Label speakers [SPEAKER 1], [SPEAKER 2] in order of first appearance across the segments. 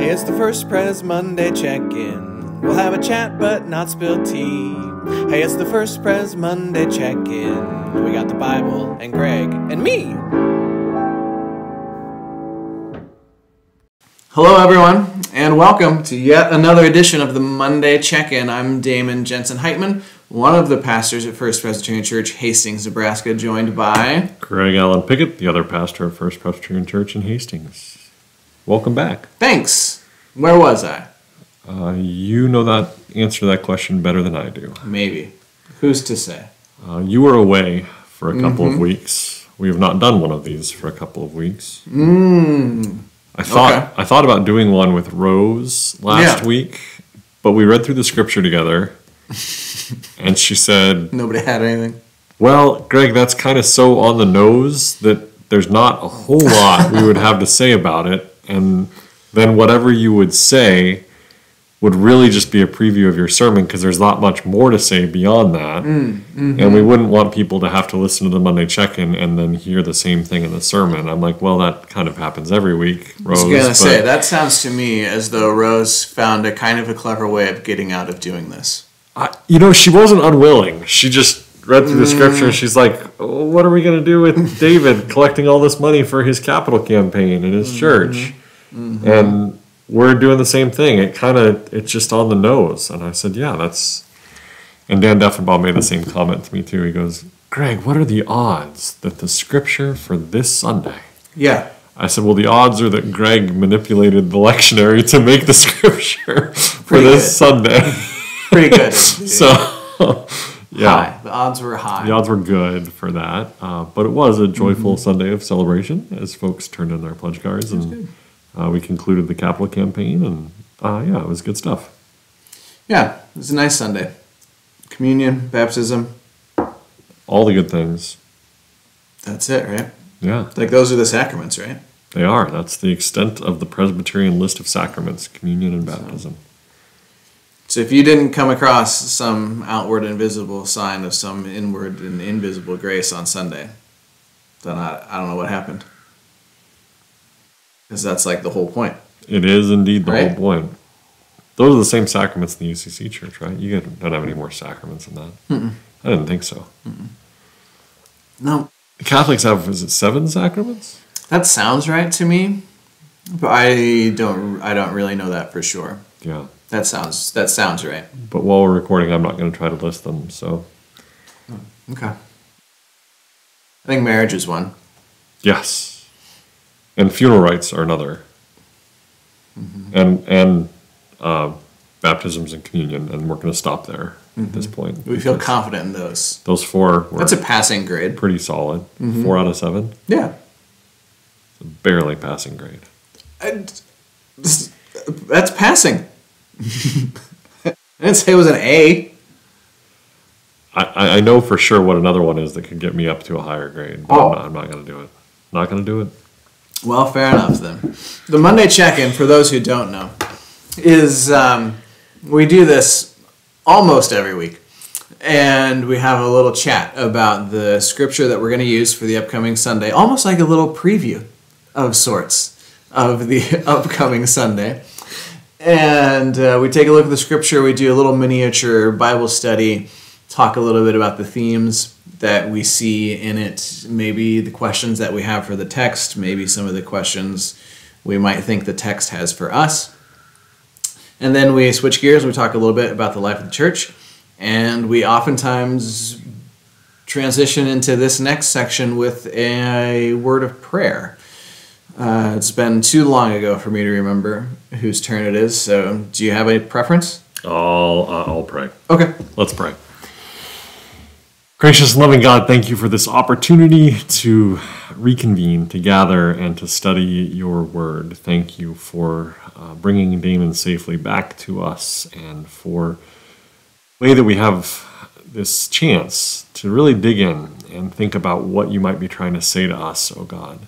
[SPEAKER 1] Hey, it's the first Pres Monday check in. We'll have a chat but not spill tea. Hey, it's the first Pres Monday check in. We got the Bible and Greg and me. Hello, everyone, and welcome to yet another edition of the Monday check in. I'm Damen Jensen Heitman, one of the pastors at First Presbyterian Church, Hastings, Nebraska, joined by.
[SPEAKER 2] Greg Allen Pickett, the other pastor of First Presbyterian Church in Hastings. Welcome back.
[SPEAKER 1] Thanks. Where was I?
[SPEAKER 2] Uh, you know that answer to that question better than I do.
[SPEAKER 1] Maybe. Who's to say?
[SPEAKER 2] Uh, you were away for a couple of weeks. We have not done one of these for a couple of weeks.
[SPEAKER 1] Mmm.
[SPEAKER 2] I thought
[SPEAKER 1] Okay.
[SPEAKER 2] I thought about doing one with Rose last
[SPEAKER 1] Yeah.
[SPEAKER 2] week, but we read through the scripture together, and she said,
[SPEAKER 1] Nobody had anything.
[SPEAKER 2] "Well, Greg, that's kind of so on the nose that there's not a whole lot we would have to say about it, and then whatever you would say would really just be a preview of your sermon because there's not much more to say beyond that, and we wouldn't want people to have to listen to the Monday check-in and then hear the same thing in the sermon." I'm like, "Well, that kind of happens every week, Rose."
[SPEAKER 1] I was gonna say that sounds to me as though Rose found a kind of a clever way of getting out of doing this.
[SPEAKER 2] I, you know, she wasn't unwilling. She just read through the scripture
[SPEAKER 1] Mm.
[SPEAKER 2] and she's like, oh, what are we going to do with David collecting all this money for his capital campaign in
[SPEAKER 1] Mm-hmm.
[SPEAKER 2] his church? And we're doing the same thing. It kind of, it's just on the nose. And I said, yeah, that's. And Dan Deffenbaugh made the same comment to me too. He goes, Greg, what are the odds that the scripture for this Sunday?
[SPEAKER 1] Yeah.
[SPEAKER 2] I said, well, the odds are that Greg manipulated the lectionary to make the scripture for
[SPEAKER 1] Pretty
[SPEAKER 2] this
[SPEAKER 1] good.
[SPEAKER 2] Sunday.
[SPEAKER 1] Pretty good.
[SPEAKER 2] So, yeah,
[SPEAKER 1] High. The odds were high.
[SPEAKER 2] the odds were good for that. Uh, but it was a joyful
[SPEAKER 1] Mm-hmm.
[SPEAKER 2] Sunday of celebration as folks turned in their pledge cards, and uh, we concluded the capital campaign, and uh, yeah, it was good stuff.
[SPEAKER 1] Yeah, it was a nice Sunday. Communion, baptism.
[SPEAKER 2] All the good things.
[SPEAKER 1] That's it, right?
[SPEAKER 2] Yeah,
[SPEAKER 1] Like those are the sacraments, right?
[SPEAKER 2] they are. That's the extent of the Presbyterian list of sacraments: communion and baptism.
[SPEAKER 1] So if you didn't come across some outward and visible sign of some inward and invisible grace on Sunday, then I, I don't know what happened. Because that's like the whole point.
[SPEAKER 2] It is indeed the
[SPEAKER 1] Right.
[SPEAKER 2] whole point. Those are the same sacraments in the UCC church, right? You don't have any more sacraments than that. I didn't think so.
[SPEAKER 1] No,
[SPEAKER 2] The Catholics have is it seven sacraments?
[SPEAKER 1] That sounds right to me, but I don't. I don't really know that for sure.
[SPEAKER 2] Yeah.
[SPEAKER 1] That sounds. That sounds right.
[SPEAKER 2] But while we're recording, I'm not going to try to list them. So mm,
[SPEAKER 1] Okay. I think marriage is one.
[SPEAKER 2] yes, and funeral rites are another, mm-hmm. and and uh, baptisms and communion, and we're going to stop there at mm-hmm. this point.
[SPEAKER 1] We feel confident in those.
[SPEAKER 2] Those four were
[SPEAKER 1] That's a passing grade.
[SPEAKER 2] pretty solid. Mm-hmm. Four out of seven,
[SPEAKER 1] Yeah.
[SPEAKER 2] barely passing grade.
[SPEAKER 1] And that's passing. I didn't say it was an A.
[SPEAKER 2] I, I know for sure what another one is that could get me up to a higher grade, but
[SPEAKER 1] Oh.
[SPEAKER 2] I'm not, I'm not going to do it. Not going to do it.
[SPEAKER 1] Well, fair enough then. The Monday check-in, for those who don't know, is um, we do this almost every week, and we have a little chat about the scripture that we're going to use for the upcoming Sunday, almost like a little preview of sorts of the upcoming Sunday. And uh, we take a look at the scripture, we do a little miniature Bible study, talk a little bit about the themes that we see in it, maybe the questions that we have for the text, maybe some of the questions we might think the text has for us. And then we switch gears, we talk a little bit about the life of the church, and we oftentimes transition into this next section with a word of prayer. Uh, it's been too long ago for me to remember whose turn it is, so do you have a preference?
[SPEAKER 2] I'll, uh, I'll pray.
[SPEAKER 1] Okay.
[SPEAKER 2] Let's pray. Gracious loving God, thank you for this opportunity to reconvene, to gather, and to study your word. Thank you for uh, bringing Damen safely back to us and for the way that we have this chance to really dig in and think about what you might be trying to say to us, oh God.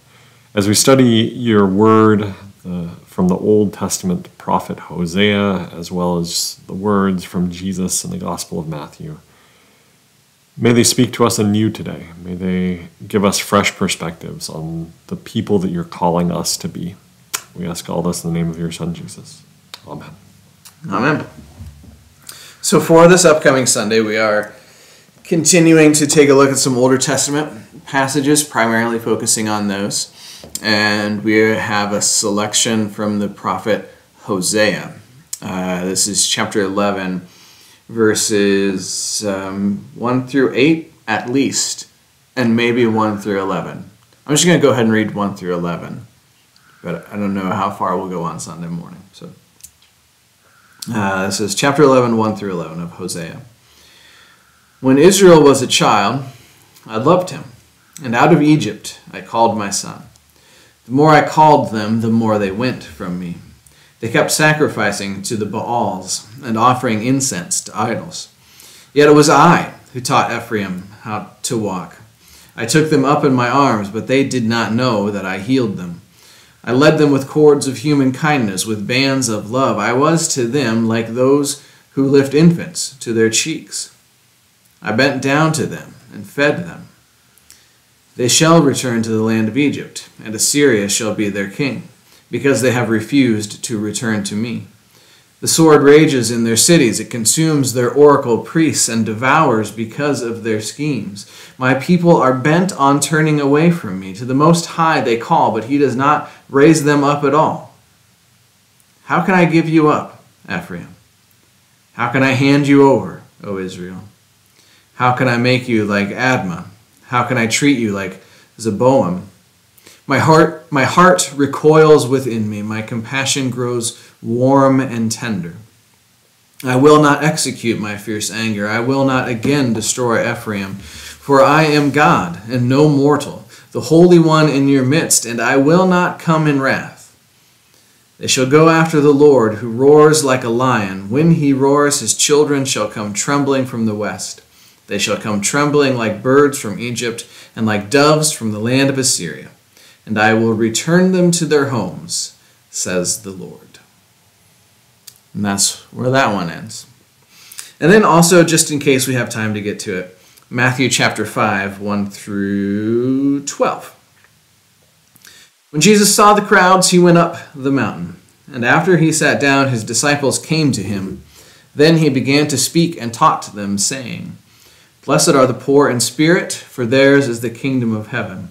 [SPEAKER 2] As we study your word the, from the Old Testament prophet Hosea, as well as the words from Jesus in the Gospel of Matthew, may they speak to us anew today. May they give us fresh perspectives on the people that you're calling us to be. We ask all this in the name of your Son, Jesus. Amen.
[SPEAKER 1] Amen. So, for this upcoming Sunday, we are continuing to take a look at some Older Testament passages, primarily focusing on those. And we have a selection from the prophet Hosea. Uh, this is chapter 11, verses um, 1 through 8 at least, and maybe 1 through 11. I'm just going to go ahead and read 1 through 11, but I don't know how far we'll go on Sunday morning. So, uh, this is chapter 11, 1 through 11 of Hosea. When Israel was a child, I loved him, and out of Egypt I called my son. The more I called them, the more they went from me. They kept sacrificing to the Baals and offering incense to idols. Yet it was I who taught Ephraim how to walk. I took them up in my arms, but they did not know that I healed them. I led them with cords of human kindness, with bands of love. I was to them like those who lift infants to their cheeks. I bent down to them and fed them. They shall return to the land of Egypt, and Assyria shall be their king, because they have refused to return to me. The sword rages in their cities, it consumes their oracle priests and devours because of their schemes. My people are bent on turning away from me. To the Most High they call, but he does not raise them up at all. How can I give you up, Ephraim? How can I hand you over, O Israel? How can I make you like Admah? How can I treat you like Zeboim? My heart, my heart recoils within me. My compassion grows warm and tender. I will not execute my fierce anger. I will not again destroy Ephraim. For I am God and no mortal, the Holy One in your midst, and I will not come in wrath. They shall go after the Lord, who roars like a lion. When he roars, his children shall come trembling from the west. They shall come trembling like birds from Egypt, and like doves from the land of Assyria. And I will return them to their homes, says the Lord. And that's where that one ends. And then also, just in case we have time to get to it, Matthew chapter 5, 1 through 12. When Jesus saw the crowds, he went up the mountain. And after he sat down, his disciples came to him. Then he began to speak and taught them, saying, Blessed are the poor in spirit, for theirs is the kingdom of heaven.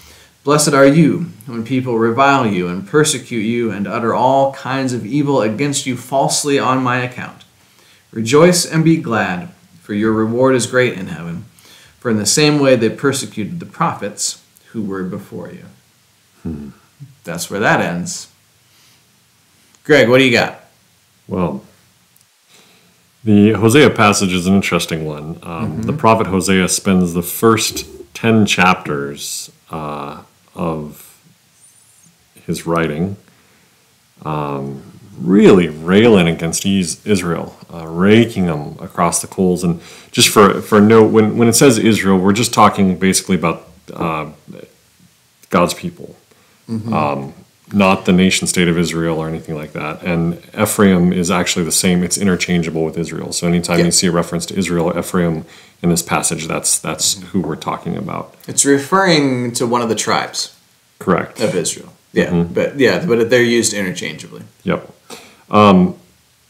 [SPEAKER 1] Blessed are you when people revile you and persecute you and utter all kinds of evil against you falsely on my account. Rejoice and be glad, for your reward is great in heaven. For in the same way they persecuted the prophets who were before you. Hmm. That's where that ends. Greg, what do you got?
[SPEAKER 2] Well, the Hosea passage is an interesting one. Um, mm-hmm. The prophet Hosea spends the first 10 chapters uh, of his writing, um, really railing against Israel, uh, raking them across the coals. And just for for note, when when it says Israel, we're just talking basically about uh, God's people. Mm-hmm. Um, not the nation state of Israel or anything like that. And Ephraim is actually the same; it's interchangeable with Israel. So anytime yeah. you see a reference to Israel, or Ephraim in this passage, that's that's mm-hmm. who we're talking about.
[SPEAKER 1] It's referring to one of the tribes,
[SPEAKER 2] correct,
[SPEAKER 1] of Israel. Yeah, mm-hmm. but yeah, but they're used interchangeably.
[SPEAKER 2] Yep. Um,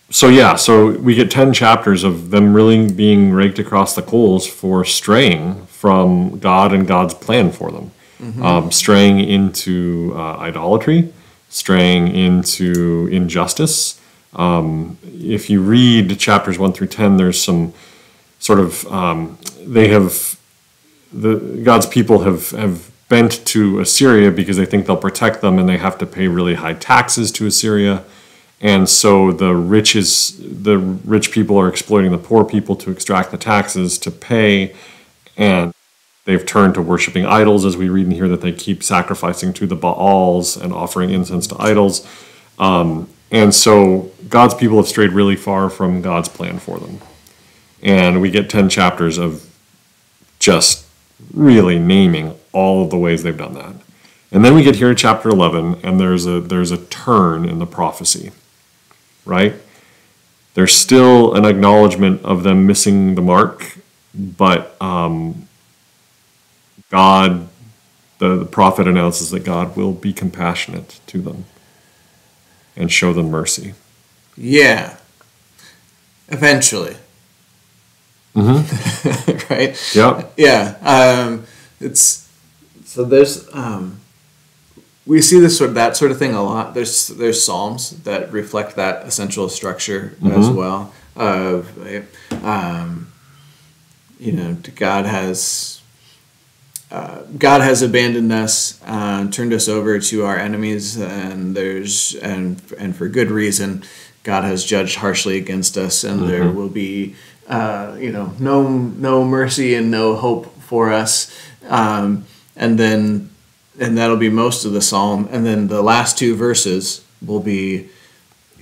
[SPEAKER 2] so yeah, so we get ten chapters of them really being raked across the coals for straying from God and God's plan for them mm-hmm. um, straying into uh, idolatry, straying into injustice. Um, if you read chapters 1 through 10, there's some sort of, um, they have, the God's people have, have bent to Assyria because they think they'll protect them and they have to pay really high taxes to Assyria. And so the rich is, the rich people are exploiting the poor people to extract the taxes to pay. And They've turned to worshiping idols, as we read in here that they keep sacrificing to the Baals and offering incense to idols. Um, and so God's people have strayed really far from God's plan for them. And we get 10 chapters of just really naming all of the ways they've done that. And then we get here in chapter 11 and there's a there's a turn in the prophecy. Right? There's still an acknowledgement of them missing the mark, but um, God the, the prophet announces that God will be compassionate to them and show them mercy.
[SPEAKER 1] Yeah. Eventually.
[SPEAKER 2] Mm-hmm.
[SPEAKER 1] right?
[SPEAKER 2] Yep.
[SPEAKER 1] Yeah. Um, it's so there's um, we see this sort of that sort of thing a lot. There's there's psalms that reflect that essential structure as well. Of um, you know, God has uh, God has abandoned us, uh, turned us over to our enemies, and there's and and for good reason. God has judged harshly against us, and there will be uh, you know no no mercy and no hope for us. Um, and then and that'll be most of the psalm. And then the last two verses will be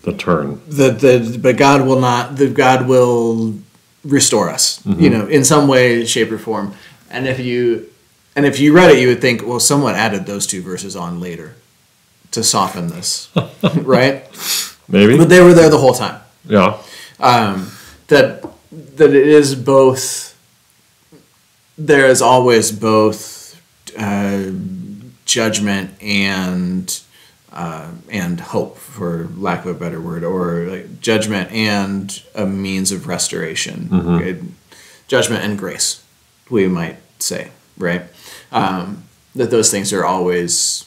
[SPEAKER 2] The turn.
[SPEAKER 1] the the but God will not the God will restore us, you know, in some way, shape, or form. And if you and if you read it, you would think, well, someone added those two verses on later to soften this, right?
[SPEAKER 2] Maybe?
[SPEAKER 1] But they were there the whole time.
[SPEAKER 2] yeah.
[SPEAKER 1] Um, that that it is both. There is always both uh, judgment and uh, and hope, for lack of a better word, or like judgment and a means of restoration, Okay? judgment and grace, we might say, right? Um, that those things are always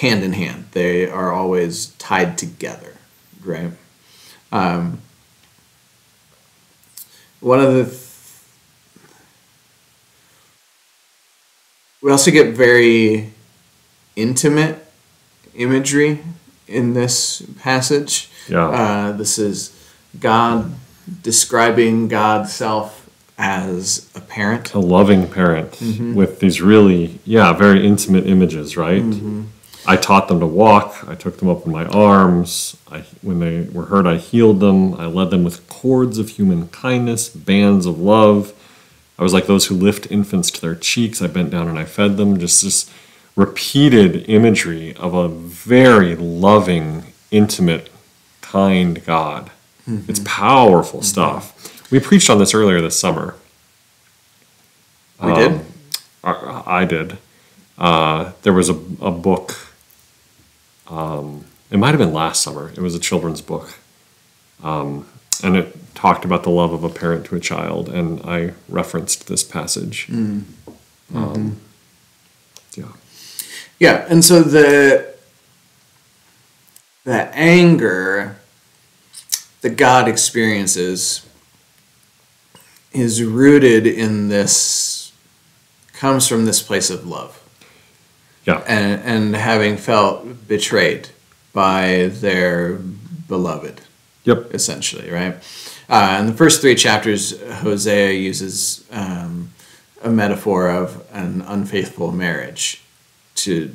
[SPEAKER 1] hand in hand. They are always tied together, right? Um, one of the th- we also get very intimate imagery in this passage.
[SPEAKER 2] Yeah.
[SPEAKER 1] Uh, this is God describing God's self as a parent.
[SPEAKER 2] A loving parent mm-hmm. with these really, yeah, very intimate images, right? Mm-hmm. I taught them to walk. I took them up in my arms. I, when they were hurt, I healed them. I led them with cords of human kindness, bands of love. I was like those who lift infants to their cheeks. I bent down and I fed them. Just this repeated imagery of a very loving, intimate, kind God. It's mm-hmm. powerful stuff. We preached on this earlier this summer.
[SPEAKER 1] We did.
[SPEAKER 2] I, I did. Uh, there was a, a book. Um, it might have been last summer. It was a children's book. Um, and it talked about the love of a parent to a child. And I referenced this passage. Um, yeah.
[SPEAKER 1] Yeah, and so the the anger that God experiences is rooted in this comes from this place of love
[SPEAKER 2] Yeah.
[SPEAKER 1] and and having felt betrayed by their beloved
[SPEAKER 2] Yep.
[SPEAKER 1] essentially, right? Uh, in the first three chapters, Hosea uses um, a metaphor of an unfaithful marriage to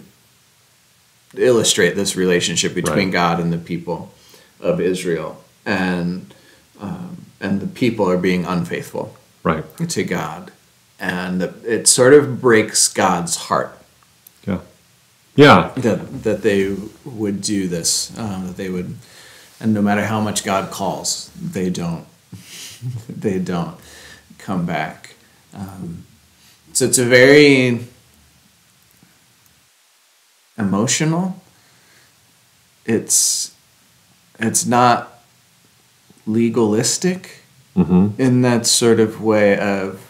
[SPEAKER 1] illustrate this relationship between
[SPEAKER 2] Right.
[SPEAKER 1] God and the people of Israel, and um, and the people are being unfaithful
[SPEAKER 2] Right.
[SPEAKER 1] to God, and it sort of breaks God's heart
[SPEAKER 2] Yeah. Yeah.
[SPEAKER 1] that that they would do this, um, that they would, and no matter how much God calls, they don't, they don't come back. Um, so it's a very emotional. It's it's not legalistic
[SPEAKER 2] hmm
[SPEAKER 1] in that sort of way of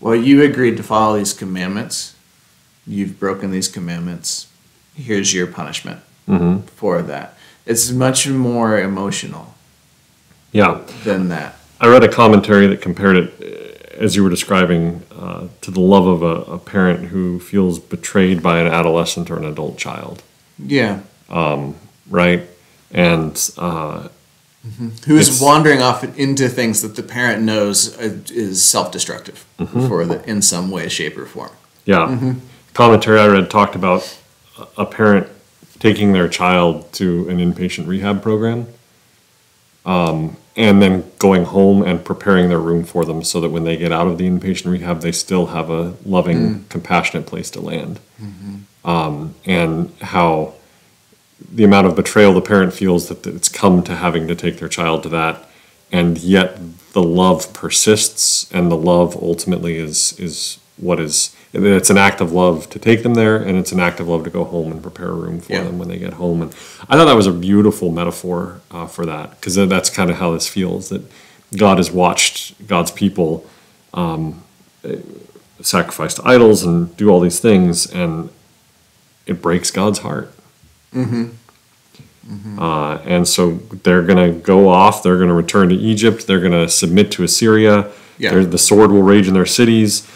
[SPEAKER 1] well you agreed to follow these commandments. You've broken these commandments. Here's your punishment
[SPEAKER 2] hmm
[SPEAKER 1] for that. It's much more emotional
[SPEAKER 2] Yeah.
[SPEAKER 1] than that.
[SPEAKER 2] I read a commentary that compared it, uh, as you were describing, uh, to the love of a, a parent who feels betrayed by an adolescent or an adult child,
[SPEAKER 1] yeah.
[SPEAKER 2] Right? And uh,
[SPEAKER 1] who's wandering off into things that the parent knows uh, is self-destructive
[SPEAKER 2] Mm-hmm.
[SPEAKER 1] for the in some way shape or form.
[SPEAKER 2] Yeah, commentary I read talked about a- parent taking their child to an inpatient rehab program, um, and then going home and preparing their room for them so that when they get out of the inpatient rehab, they still have a loving, compassionate place to land. Um, and how the amount of betrayal the parent feels that it's come to having to take their child to that, and yet the love persists, and the love ultimately is is what is. It's an act of love to take them there, and it's an act of love to go home and prepare a room for
[SPEAKER 1] Yeah.
[SPEAKER 2] them when they get home. And I thought that was a beautiful metaphor uh, for that, because that's kind of how this feels. That God has watched God's people um, sacrifice to idols and do all these things, and it breaks God's heart. Uh, and so they're going to go off. They're going to return to Egypt. They're going to submit to Assyria.
[SPEAKER 1] Yeah.
[SPEAKER 2] The sword will rage in their cities.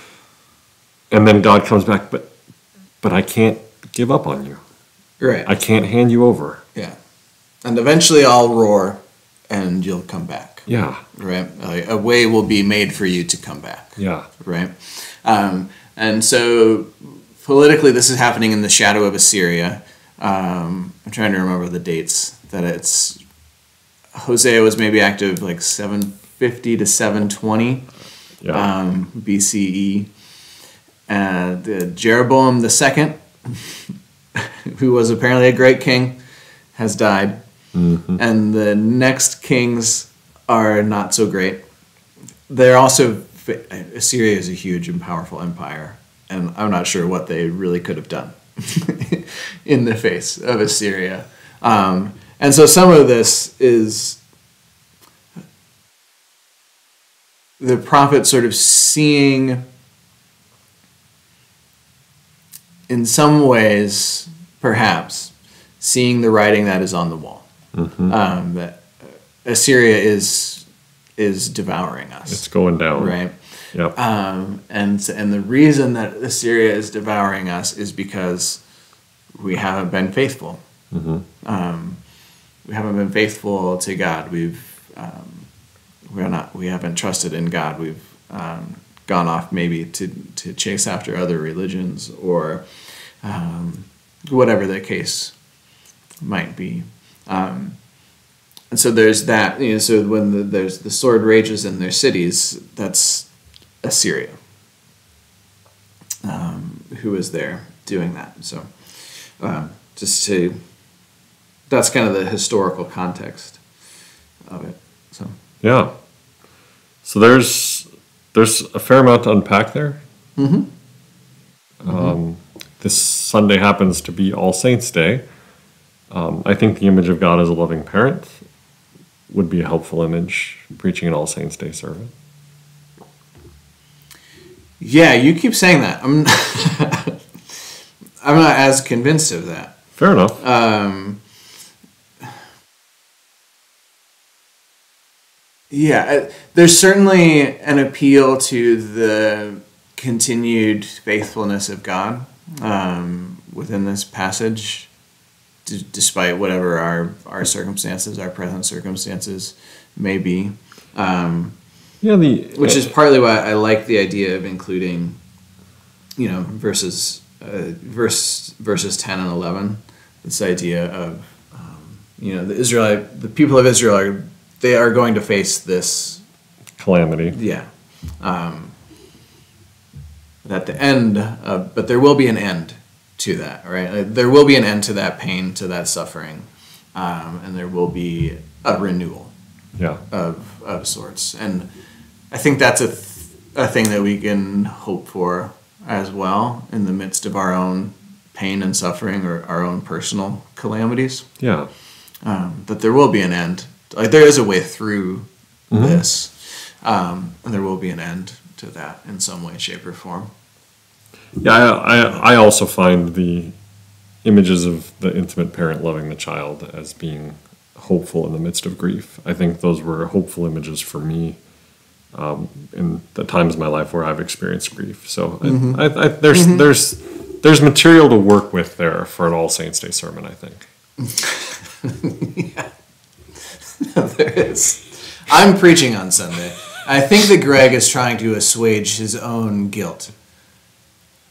[SPEAKER 2] And then God comes back, but but I can't give up on you.
[SPEAKER 1] Right.
[SPEAKER 2] I can't hand you over.
[SPEAKER 1] yeah. And eventually I'll roar and you'll come back.
[SPEAKER 2] Yeah,
[SPEAKER 1] Right. A way will be made for you to come back.
[SPEAKER 2] yeah,
[SPEAKER 1] Right. Um, and so politically, this is happening in the shadow of Assyria. Um, I'm trying to remember the dates that it's. Hosea was maybe active like 750 to 720
[SPEAKER 2] yeah,
[SPEAKER 1] um, BCE. And uh, Jeroboam II, who was apparently a great king, has died. And the next kings are not so great. They're also, Assyria is a huge and powerful empire. And I'm not sure what they really could have done in the face of Assyria. Um, and so some of this is the prophet sort of seeing in some ways perhaps seeing the writing that is on the wall um, that assyria is is devouring us
[SPEAKER 2] it's going down.
[SPEAKER 1] right
[SPEAKER 2] Yep.
[SPEAKER 1] um, and and the reason that Assyria is devouring us is because we haven't been faithful. Um, we haven't been faithful to God. We've um, we're not we haven't trusted in God. We've um, gone off maybe to to chase after other religions or um, whatever the case might be. Um, and so there's that. You know, so when the, there's the sword rages in their cities, that's Assyria, um, who is there doing that. So, um, just to, that's kind of the historical context of it. So,
[SPEAKER 2] Yeah. So there's there's a fair amount to unpack there. Mm-hmm. Um, this Sunday happens to be All Saints Day. Um, I think the image of God as a loving parent would be a helpful image preaching an All Saints Day sermon.
[SPEAKER 1] Yeah, you keep saying that. I'm, I'm not as convinced of that.
[SPEAKER 2] Fair enough.
[SPEAKER 1] Um, yeah, there's certainly an appeal to the continued faithfulness of God um, within this passage, d- despite whatever our, our circumstances, our present circumstances may be. Um,
[SPEAKER 2] yeah, the
[SPEAKER 1] which is partly why I like the idea of including, you know, verses uh, verse verses ten and eleven. This idea of, um, you know, the Israelite, the people of Israel are they are going to face this,
[SPEAKER 2] calamity.
[SPEAKER 1] yeah. Um, at the end, but there will be an end to that, right? Uh, There will be an end to that pain, to that suffering, um, and there will be a renewal
[SPEAKER 2] Yeah,
[SPEAKER 1] of, of sorts. And I think that's a, th- a thing that we can hope for as well in the midst of our own pain and suffering or our own personal calamities.
[SPEAKER 2] yeah,
[SPEAKER 1] Um, that there will be an end. Like there is a way through this, um, and there will be an end to that in some way, shape, or form.
[SPEAKER 2] yeah. I, I I also find the images of the intimate parent loving the child as being hopeful in the midst of grief. I think those were hopeful images for me um, in the times of my life where I've experienced grief. So I, I, I, there's there's there's material to work with there for an All Saints Day sermon. I think.
[SPEAKER 1] Yeah, there is. I'm preaching on Sunday. I think that Greg is trying to assuage his own guilt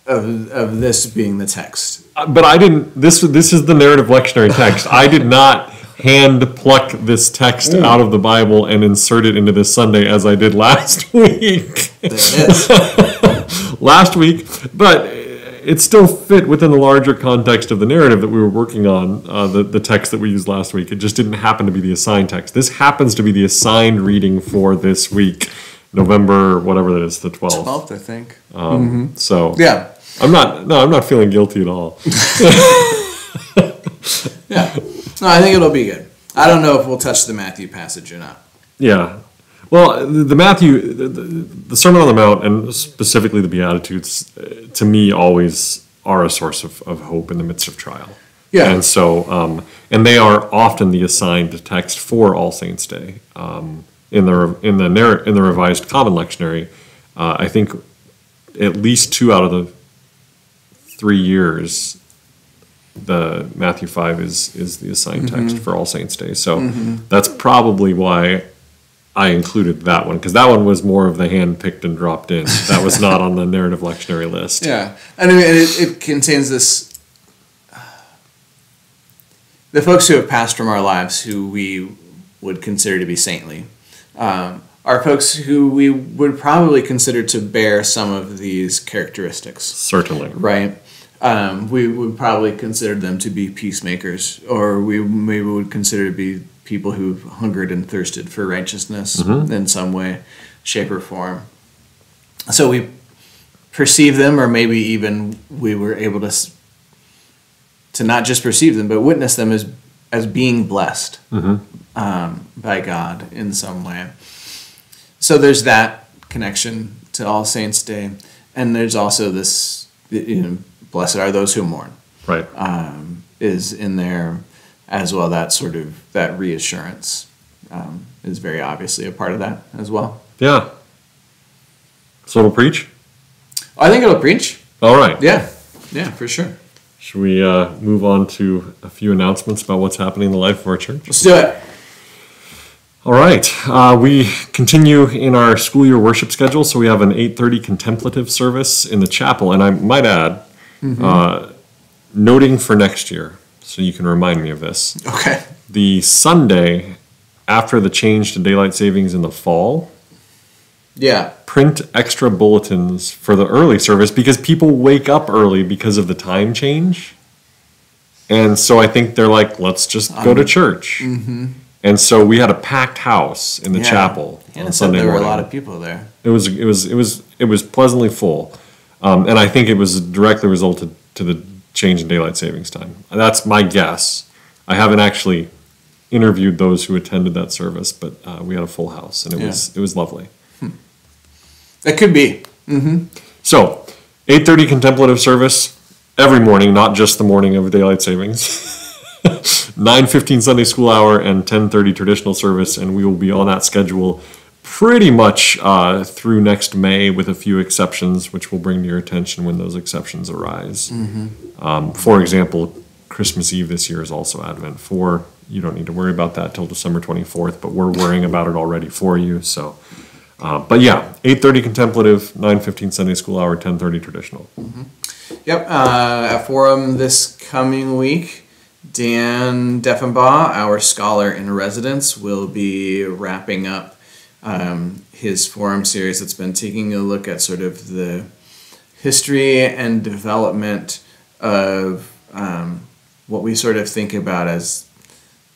[SPEAKER 1] of of this being the text.
[SPEAKER 2] Uh, But I didn't. This this is the narrative lectionary text. I did not hand pluck this text out of the Bible and insert it into this Sunday as I did last week.
[SPEAKER 1] There it is.
[SPEAKER 2] last week, but it still fit within the larger context of the narrative that we were working on, uh, the, the text that we used last week. It just didn't happen to be the assigned text. This happens to be the assigned reading for this week, November, whatever that is, the 12th.
[SPEAKER 3] Twelfth, I think.
[SPEAKER 2] Um, So
[SPEAKER 1] yeah,
[SPEAKER 2] I'm not, no, I'm not feeling guilty at all.
[SPEAKER 1] yeah. No, I think it'll be good. I don't know if we'll touch the Matthew passage or not.
[SPEAKER 2] Yeah. Well, the, the Matthew, the, the, Sermon on the Mount, and specifically the Beatitudes, uh, to me always are a source of, of hope in the midst of trial.
[SPEAKER 1] Yeah.
[SPEAKER 2] And so, um, and they are often the assigned text for All Saints Day. Um, in the in the narr- in the Revised Common Lectionary, uh, I think at least two out of the three years, the Matthew five is is the assigned text for All Saints Day. So that's probably why I included that one because that one was more of the hand picked and dropped in. That was not on the narrative lectionary list.
[SPEAKER 1] Yeah, and I mean, it, it contains this. The folks who have passed from our lives, who we would consider to be saintly, um, are folks who we would probably consider to bear some of these characteristics,
[SPEAKER 2] Certainly.
[SPEAKER 1] right? Um, we would probably consider them to be peacemakers, or we maybe would consider to be people who hungered and thirsted for righteousness in some way, shape, or form. So we perceive them, or maybe even we were able to to not just perceive them, but witness them as as being blessed um, by God in some way. So there's that connection to All Saints Day, and there's also this, you know, blessed are those who mourn,
[SPEAKER 2] Right.
[SPEAKER 1] um, is in there as well. That sort of that reassurance um, is very obviously a part of that as well.
[SPEAKER 2] Yeah. So it'll preach?
[SPEAKER 1] I think it'll preach.
[SPEAKER 2] All right.
[SPEAKER 1] Yeah, yeah, for sure.
[SPEAKER 2] Should we uh, move on to a few announcements about what's happening in the life of our church?
[SPEAKER 1] Let's do it.
[SPEAKER 2] All right. Uh, we continue in our school year worship schedule, so we have an 8:30 contemplative service in the chapel, and I might add, Mm-hmm. uh, noting for next year, so you can remind me of this.
[SPEAKER 1] Okay.
[SPEAKER 2] The Sunday after the change to daylight savings in the fall,
[SPEAKER 1] Yeah.
[SPEAKER 2] print extra bulletins for the early service because people wake up early because of the time change. And so I think they're like, let's just go to um, church. Mm-hmm. And so we had a packed house in the
[SPEAKER 1] Yeah.
[SPEAKER 2] chapel
[SPEAKER 1] And
[SPEAKER 2] on
[SPEAKER 1] it said
[SPEAKER 2] Sunday
[SPEAKER 1] there were a lot of people there.
[SPEAKER 2] It was it was it was it was pleasantly full, um, and I think it was directly resulted to the change in daylight savings time. That's my guess. I haven't actually interviewed those who attended that service, but uh, we had a full house, and it
[SPEAKER 1] Yeah.
[SPEAKER 2] was it was lovely.
[SPEAKER 1] That could be.
[SPEAKER 2] So, eight thirty contemplative service every morning, not just the morning of daylight savings. Nine fifteen Sunday school hour and ten thirty traditional service, and we will be on that schedule pretty much uh, through next May, with a few exceptions, which we'll bring to your attention when those exceptions arise. Um, for example, Christmas Eve this year is also Advent. 4. you don't need to worry about that till December twenty fourth, but we're worrying about it already for you. So. Uh, but yeah, eight thirty contemplative, nine fifteen Sunday school hour, ten thirty traditional.
[SPEAKER 1] Yep. Uh, at Forum this coming week, Dan Deffenbaugh, our scholar in residence, will be wrapping up um, his Forum series that's been taking a look at sort of the history and development of um, what we sort of think about as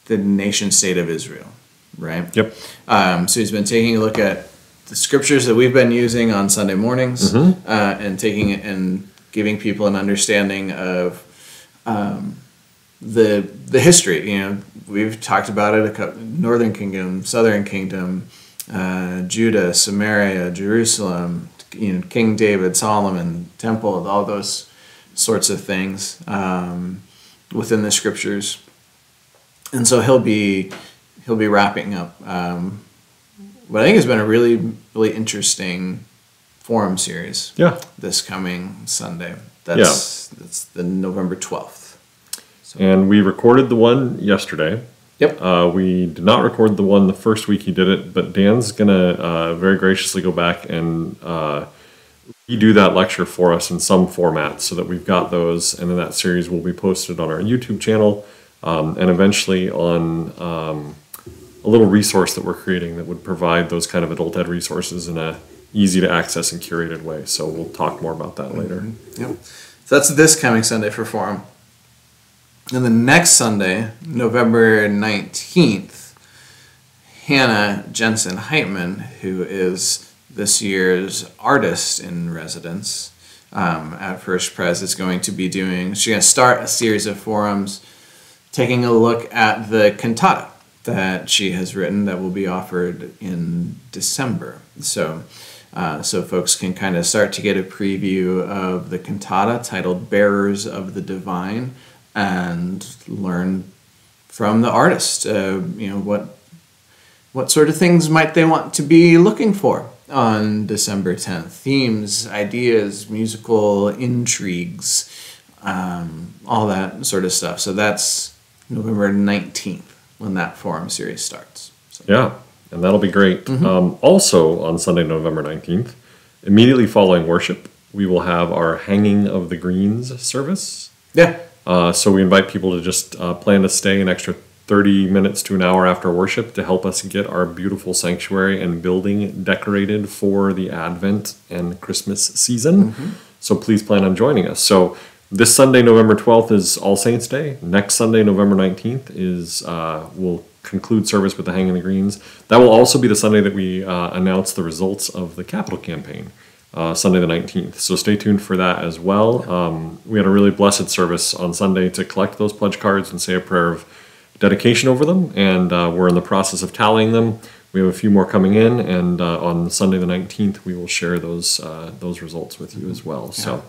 [SPEAKER 1] the nation state of Israel, right?
[SPEAKER 2] Yep.
[SPEAKER 1] Um, so he's been taking a look at the scriptures that we've been using on Sunday mornings uh, and taking and giving people an understanding of um, the the history. You know, we've talked about it: a cou- Northern Kingdom, Southern Kingdom, uh, Judah, Samaria, Jerusalem. You know, King David, Solomon, Temple, all those sorts of things um, within the scriptures. And so he'll be he'll be wrapping up um, what I think has been a really really interesting forum series
[SPEAKER 2] Yeah.
[SPEAKER 1] this coming Sunday. That's that's the November twelfth.
[SPEAKER 2] And we recorded the one yesterday.
[SPEAKER 1] Yep.
[SPEAKER 2] Uh, we did not record the one the first week he did it, but Dan's gonna uh, very graciously go back and uh, redo that lecture for us in some format so that we've got those, and then that series will be posted on our YouTube channel um, and eventually on um, a little resource that we're creating that would provide those kind of adult ed resources in a easy to access and curated way. So we'll talk more about that later.
[SPEAKER 1] Yep. So that's this coming Sunday for Forum. And the next Sunday, November 19th, Hannah Jensen Heitman, who is this year's artist in residence um, at First Pres, is going to be doing, she's going to start a series of forums taking a look at the cantata that she has written that will be offered in December. So, uh, so folks can kind of start to get a preview of the cantata titled "Bearers of the Divine" and learn from the artist. Uh, you know what what sort of things might they want to be looking for on December tenth? Themes, ideas, musical intrigues, um, all that sort of stuff. So that's November nineteenth when that forum series starts. So.
[SPEAKER 2] Yeah, and that'll be great. Mm-hmm. Um, also, on Sunday, November 19th, immediately following worship, we will have our Hanging of the Greens service.
[SPEAKER 1] Yeah.
[SPEAKER 2] Uh, so we invite people to just uh, plan to stay an extra 30 minutes to an hour after worship to help us get our beautiful sanctuary and building decorated for the Advent and Christmas season. Mm-hmm. So please plan on joining us. So this Sunday, November 12th, is All Saints Day. Next Sunday, November 19th, is uh, we'll conclude service with the Hang in the Greens. That will also be the Sunday that we uh, announce the results of the capital campaign, uh, Sunday the 19th. So stay tuned for that as well. Um, we had a really blessed service on Sunday to collect those pledge cards and say a prayer of dedication over them, and uh, we're in the process of tallying them. We have a few more coming in, and uh, on Sunday the 19th, we will share those uh, those results with you as well. So.
[SPEAKER 1] Yeah.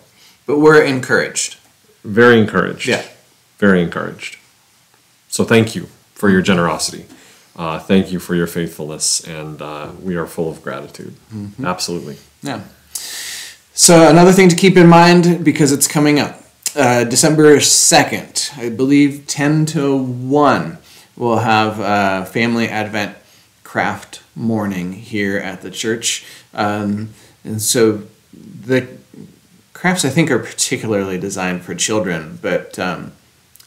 [SPEAKER 1] But we're encouraged.
[SPEAKER 2] Very encouraged.
[SPEAKER 1] Yeah.
[SPEAKER 2] Very encouraged. So thank you for your generosity. Uh, thank you for your faithfulness, and uh, we are full of gratitude. Mm-hmm. Absolutely.
[SPEAKER 1] Yeah. So another thing to keep in mind because it's coming up, uh, December second, I believe, ten to one, we'll have a family Advent craft morning here at the church, um, and so the crafts I think are particularly designed for children, but um,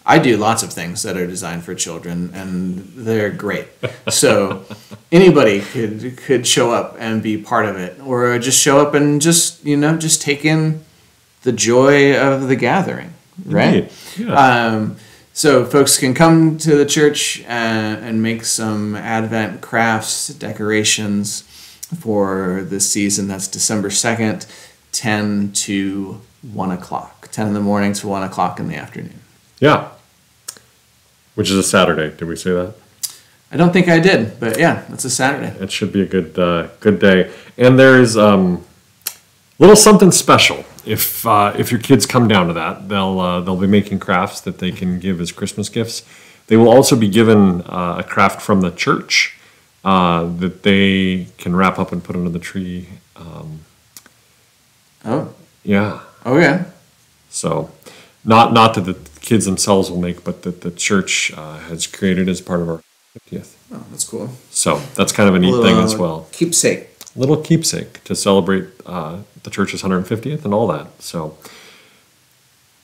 [SPEAKER 1] I do lots of things that are designed for children, and they're great. So anybody could could show up and be part of it, or just show up and just you know just take in the joy of the gathering, right? Yeah. Um, so folks can come to the church and, and make some Advent crafts, decorations for this season. That's December second 10 to 1 o'clock. 10 in the morning to 1 o'clock in the afternoon.
[SPEAKER 2] Yeah. Which is a Saturday. Did we say that?
[SPEAKER 1] I don't think I did, but yeah, it's a Saturday.
[SPEAKER 2] It should be a good uh, good day. And there's um, a little something special. If uh, if your kids come down to that, they'll uh, they'll be making crafts that they can give as Christmas gifts. They will also be given uh, a craft from the church uh, that they can wrap up and put under the tree. Um,
[SPEAKER 1] Oh.
[SPEAKER 2] Yeah.
[SPEAKER 1] Oh yeah.
[SPEAKER 2] So, not not that the kids themselves will make, but that the church uh, has created as part of our 50th.
[SPEAKER 1] Oh, that's cool.
[SPEAKER 2] So that's kind of a neat a thing as well.
[SPEAKER 1] Keepsake.
[SPEAKER 2] Little keepsake to celebrate uh, the church's 150th and all that. So,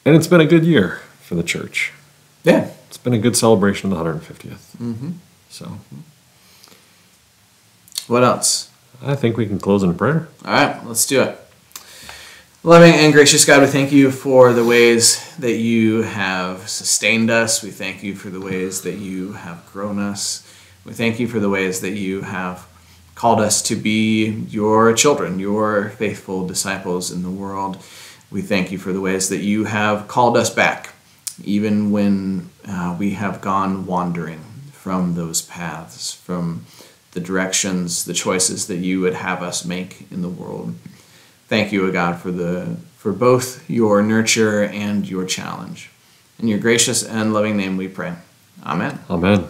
[SPEAKER 2] and it's been a good year for the church.
[SPEAKER 1] Yeah.
[SPEAKER 2] It's been a good celebration of the 150th.
[SPEAKER 1] Mm-hmm.
[SPEAKER 2] So.
[SPEAKER 1] What else?
[SPEAKER 2] I think we can close in prayer.
[SPEAKER 1] All right, let's do it. Loving and gracious God, we thank you for the ways that you have sustained us. We thank you for the ways that you have grown us. We thank you for the ways that you have called us to be your children, your faithful disciples in the world. We thank you for the ways that you have called us back, even when uh, we have gone wandering from those paths, from the directions, the choices that you would have us make in the world thank you, O God, for the for both your nurture and your challenge. In your gracious and loving name we pray. Amen.
[SPEAKER 2] Amen.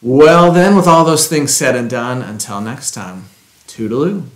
[SPEAKER 1] Well then, with all those things said and done, until next time, toodaloo.